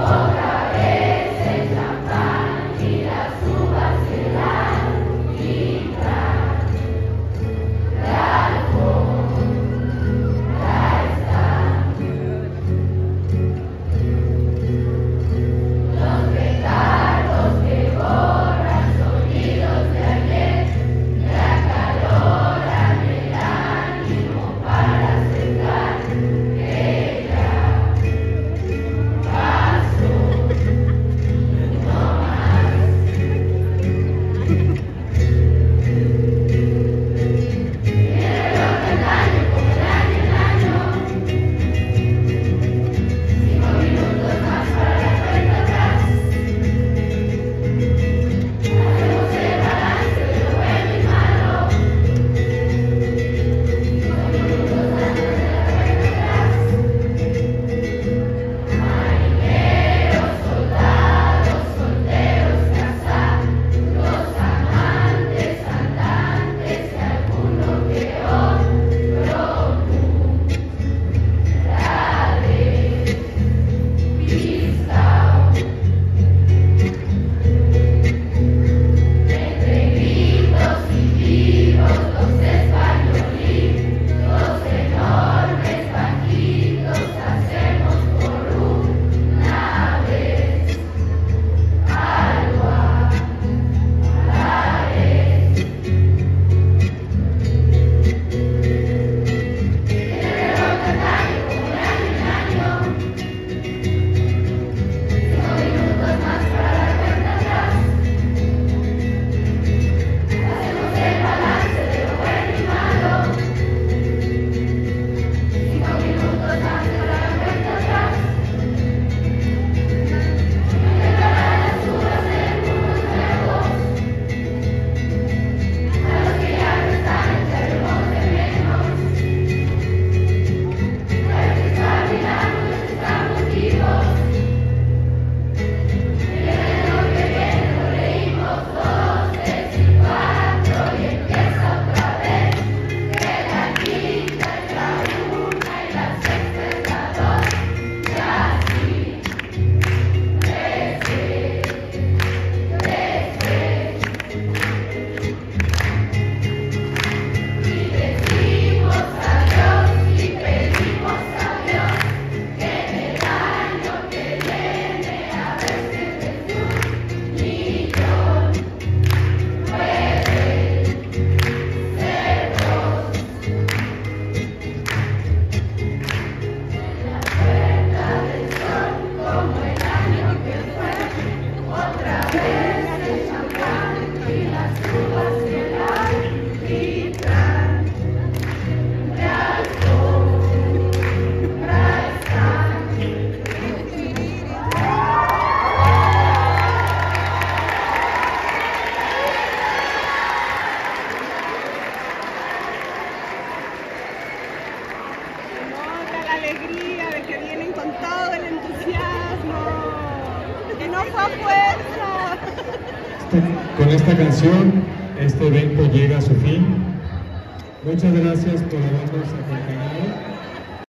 Amen. Fuerza. Con esta canción, este evento llega a su fin. Muchas gracias por habernos acompañado.